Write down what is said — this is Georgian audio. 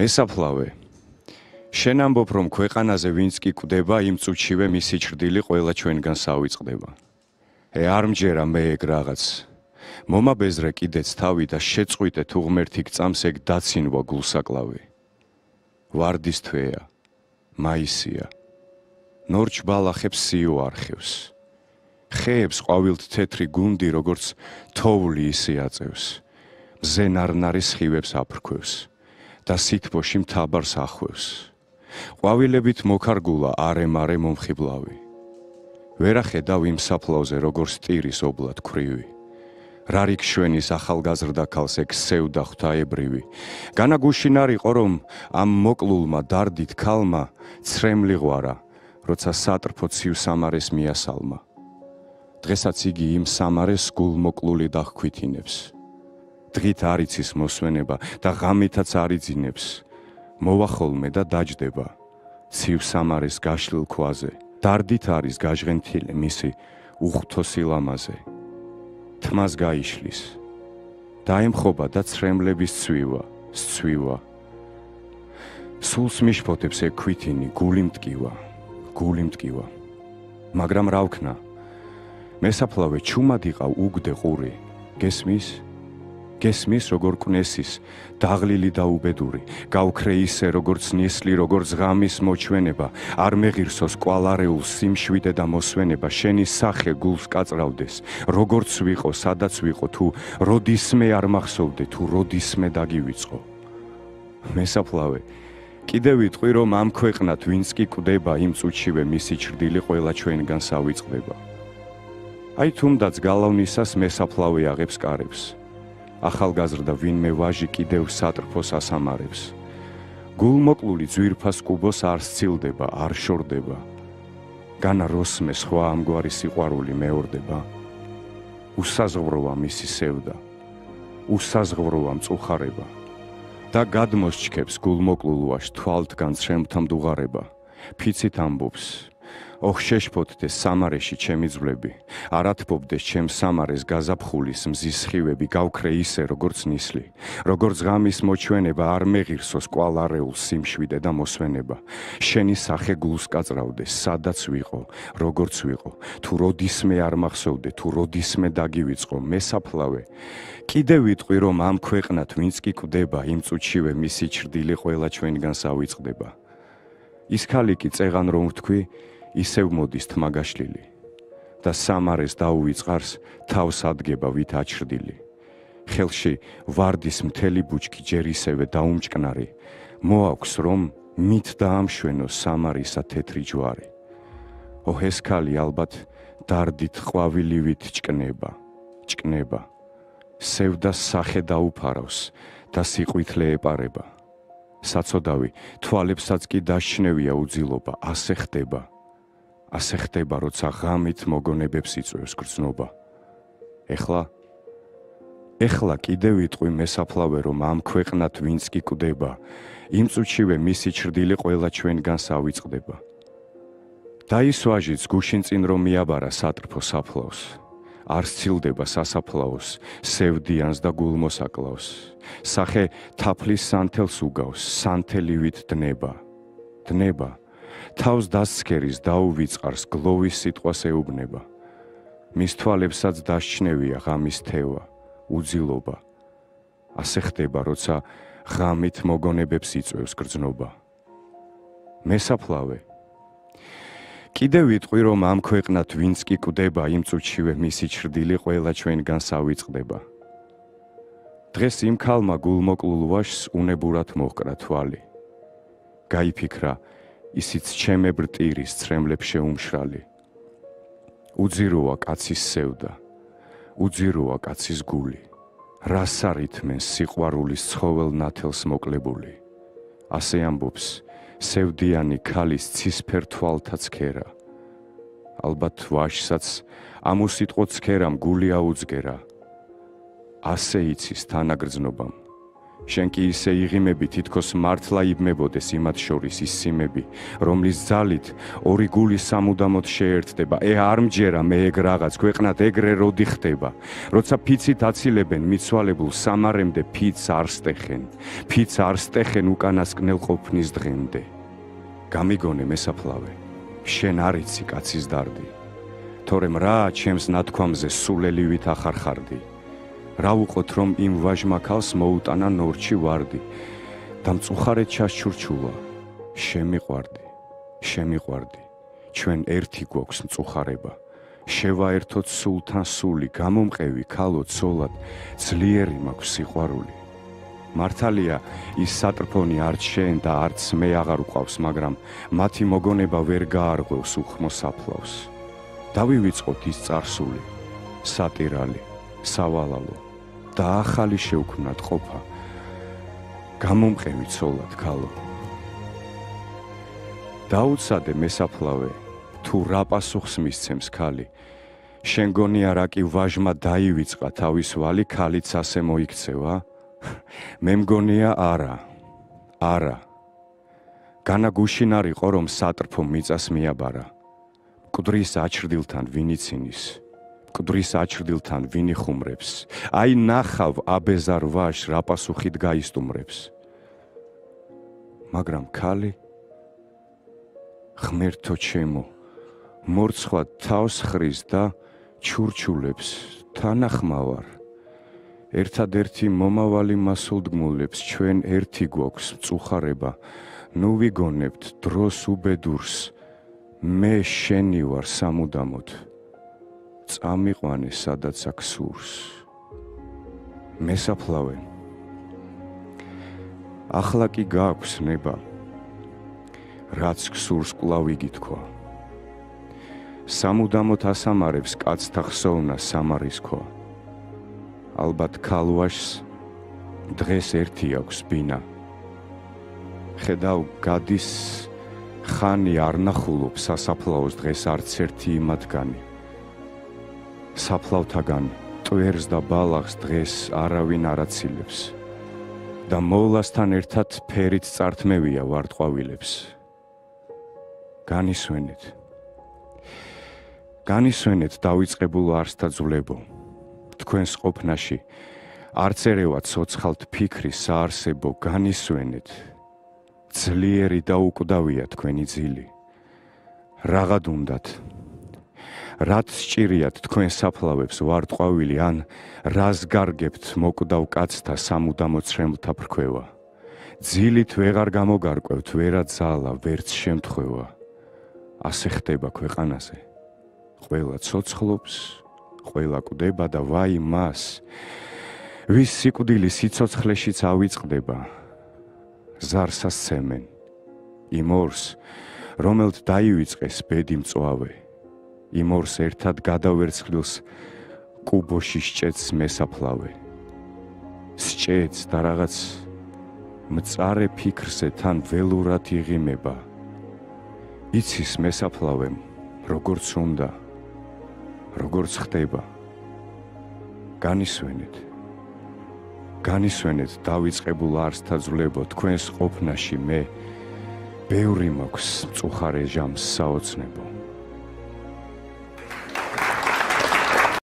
მესაფლავე. შენ ამბობ რომ ქვეყანაზე ვინც კი კვდება იმ წუთშივე მისი ჭრდილი ყველა ჩვენგან სავიწყდება. ე არ მჯერა მე ეგ რაღაც. მომაბეზრე კიდეც თავი და შეწყვიტე თუ ღმერთი გწამს ეგ დაცინვა გულსაკლავი ვარდის თვეა მაისია. ნორჩ ბალახებს სიო არხევს. ხეებს ყვავილთ თეთრი გუნდი როგორც თოვლი ისე აწევს. ზენარნარის ხივებს აფრქვევს და სითბოში მთაბარს ახვევს ყვავილებით მოხარგულა არემარე მომხიბლავი. ვერახედავ იმ საფლავზე როგორც ტირის ობლად ქრივი რარიქ შვენის ახალგაზრდა ქალს ეგ სევდა ღვთაებრივი განაგუშინარიყო რომ ამ მოკლულმა დარდით ქალმა ცრემლიღვარა როცა სატრფო ცივ სამარეს მიასალმა. დღესაც იგი იმ სამარეს გულმოკლული დგით არ იცის მოსვენება და ღამითაც არ იძინებს. მოვა ხოლმე და დაждდება ცივ სამარეს გაშლილ ქვაზე. დარდით არის გაჟღენთილი მისი უხთო სილამაზე. თმას გაიშლის. დაემხობა და ცრემლების ცვივა, სცვივა. სულს მიშფოთებს ეგ ქვითინი, გული მტკივა, გული მტკივა. მაგრამ რა ვქნა? მესაფლავე ჩუმად იყავ უგდე ყური. გესმის? გესმის როგორ კნესის დაღლილი და უბედური გავქრე ისე როგორც ნესლი როგორც ღამის მოჩვენება არ მეღირსოს კვალარეულ სიმშვიდე და მოსვენება შენი სახე გულს კაწრავდეს როგორც ვიყო სადაც ვიყო თუ როდისმე არ მახსოვდე თუ როდისმე დაგივიწყო. მესაფლავე კიდე ვიტყვი რომ ამ ქვეყნად ვინც კი კვდება იმ წუთშივე მისი ჭრდილი ყველა ჩვენგან სავიწყდება. აი თუნდაც გალავნისას მესაფლავე აღებს კარებს ახალგაზრდა ვინმე ვაჟი კიდევ სატრფოს ასამარებს. გულმოკლული ძვირფას კუბოს არ სცილდება არ შორდება. განა როსმე სხვა ამგვარი სიყვარული მეორდება. უსაზღვროა მისი სევდა. უსაზღვროა მწუხარება. და გადმოსჩქებს გულმოკლულ ვაშ თვალთგან შემთა მდუღარება ფიცით ამბობს ოხშეშფოთდე სამარეში ჩემი ძვლები. არათფობდეს ჩემ სამარეს გაზაფხულის მზის ხივები გავქრე ისე როგორც ნისლი. როგორც ღამის მოჩვენება არ მეღირსოს კვალარეულ სიმშვიდე და მოსვენება. შენი სახე გულს კაწრავდეს სადაც ვიყო როგორც ვიყო. თუ როდისმე არ მახსოვდე თუ როდისმე დაგივიწყო მესაფლავე. კიდე ვიტყვი რომ ამ ქვეყნად ვინც კი კვდება იმ წუთშივე მისი ჭრდილი ყველა ჩვენგან სავიწყდება. ის ხალი კი წეღან რომ ვთქვი ისევ მოდის თმაგაშლილი და სამარეს დაუვიწყარს თავს ადგება ვით აჭრდილი ხელში ვარდის მთელი ბუჩქი ჯერ ისევე დაუმჭკნარი მოაქვს რომ მით დაამშვენო სამარისა თეთრი ჯვარი. ო ეს ხალი ალბათ დარდით ყვავილივით ჭკნება ჭკნება. სევდა სახე დაუფარავს და სიყვითლე ეპარება. საწოდავი თვალებსაც კი დაშნევია უძილობა ასე ხდება ასე ხდება, როცა ღამით მოგონებებს იწვევს გრძნობა. ეხლა ეხლა კიდევ ვიტყვი მესაფლავე, რომ ამ ქვეყნად ვინც კი კვდება, იმ წუთშივე მისი ჭრდილი ყველა ჩვენგან სავიწყდება. და ის ვაჟიც გუშინ წინ რომ მიაბარა სატრფო საფლავს, არ სცილდება სასაფლაოს, სევდიანს და გულმოსაკლავს. სახე თაფლის სანთელს უგავს, სანთელივით დნება. დნება თავს დასცქერის დაუვიწყარს გლოვის სიტყვას ეუბნება. მის თვალებსაც დასჩნევია ღამის თევა უძილობა. ასე ხდება როცა ღამით მოგონებებს იწევს გრძნობა. მესაფლავე. კიდე ვიტყვი რომ ამ ქვეყნად ვინც კი კვდება იმ წუთშივე მისი ჭრდილი ყველა ჩვენგან სავიწყდება დღეს იმ ქალმა გულმოკლულ ვაშს უნებურად მოჰკრა თვალი. გაიფიქრა ისიც ჩემებრ ტირის ცრემლებს შეუმშრალი უძიროა კაცის სევდა უძიროა კაცის გული. რას არითმენ სიყვარულის ცხოველ ნათელს მოკლებული? ასე ამბობს სევდიანი ქალის ცისფერ თვალთა ცქერა ალბათ ვაშსაც ამუსიტყო ცქერამ გული აუძგერა. ასე იცის თანაგრძნობამ შენ კი ისე იღიმები თითქოს მართლა იბმებოდეს იმათ შორის ის სიმები, რომლის ძალით ორი გული სამუდამოდ შეერთდება. ე არ მჯერა მე ეგ რაღაც, ქვეყნად ეგრე როდი ხდება. როცა ფიცით აცილებენ მიცვალებულ სამარემდე ფიც არ სტეხენ. ფიც არ სტეხენ უკანასკნელ ყოფნის დღემდე. გამიგონე მესაფლავე, შენ არიცი კაცის დარდი. თორემ რა ჩემს ნათქვამზე სულელივით ახარხარდი. რა უყოთ რომ იმ ვაჟმა ქავს მოუტანა ნორჩი ვარდი და მწუხარედ ჩასჩურჩულა? შემიყვარდი შემიყვარდი ჩვენ ერთი გვაქვს მწუხარება. შევაერთოთ სულთან სული გამომყევი ქალო ცოლად ძლიერი მაქვს სიყვარული. მართალია ის სატრფონი არც შენ და არც მე აღარ უყავს მაგრამ მათი მოგონება ვერ გაარღვევს უხმო საფლავს. დავივიწყოთ ის царსული სატირალი სავალალო. და ახალი შევქმნათ ყოფა. გამომყევი ცოლად ქალო. დაუცადე მესაფლავე თუ რა პასუხს მისცემს ქალი. შენ გონია რა კი ვაჟმა დაივიწყა თავის ვალი ქალიც ასე მოიქცევა? მე მგონია არა არა. განა გუშინ არისო რომ სატრფო მიწას მიაბარა. მკვდრის აჩრდილთან ვინიცინის მკვდრის აჩრდილთან ვინი ხუმრებს. აი ნახავ აბეზარ ვაშ რა პასუხით გაისტუმრებს. მაგრამ ქალი ხმერთო ჩემო მორცხვა თავს ხრის და ჩურჩულებს თანახმავარ. ერთადერთი მომავალი მასულდგმულებს ჩვენ ერთი გვაქვს წუხარება ნუ ვიგონებთ დროს უბედურს მე შენი ვარ სამუდამოდ წამიყვანე სადაც აქ სურს. მესაფლავე. ახლა კი გაქვს ნება. რაც გსურს კლავ იგი თქვა. სამუდამოდ ასამარებს კაცთა ხსოვნა სამარის ქვა. ალბათ ქალვაშს დღეს ერთი აქვს ბინა. ხედავ გადის ხანი არ ნახულობს სასაფლაოს დღეს არც ერთი იმათგანი საფლავთაგან ტვერს და ბალახს დღეს არავინ არ აცილებს. და მოვლასთან ერთად ფერით წართმევია ვარტყავილებს განისვენეთ. განისვენეთ დავიწყებულ არსთა ძვლებო. თქვენს ყოფნაში არც ერევა ცოცხალთ ფიქრი საარსებო განისვენეთ. ძლიერი და უკვდავია თქვენი ძილი. რაღად უნდათ რაც სჭირიათ თქვენ საფლავებს ვარტყვავილი ან რას გარგებთ მოკვდავ კაცთა სამუდამოცრემლთა ფრქვევა. ძილით ვეღარ გამოგარკვევთ ვერა ძალა ვერც შემთხვევა. ასე ხდება ქვეყანაზე. ყველა ცოცხლობს ყველა კვდება და ვაი მას. ვის სიკვდილი სიცოცხლეშიც ავიწყდება. ზარსას ცემენ. იმორს რომელთ დაივიწყეს ბედი მწვავე იმორს ერთად გადავერცხლილს კუბოში შეჭეც მესაფლავე. შეჭეც და რაღაც მწარე ფიქრზე თან ველურად იღიმება. იცის მესაფლავემ როგორც უნდა როგორც ხდება. განისვენეთ. განისვენეთ დავიწყებულ არსთა ძლებო თქვენს ყოფნაში მე. ბევრი მაქვს წუხარე ჟამს საოცნებო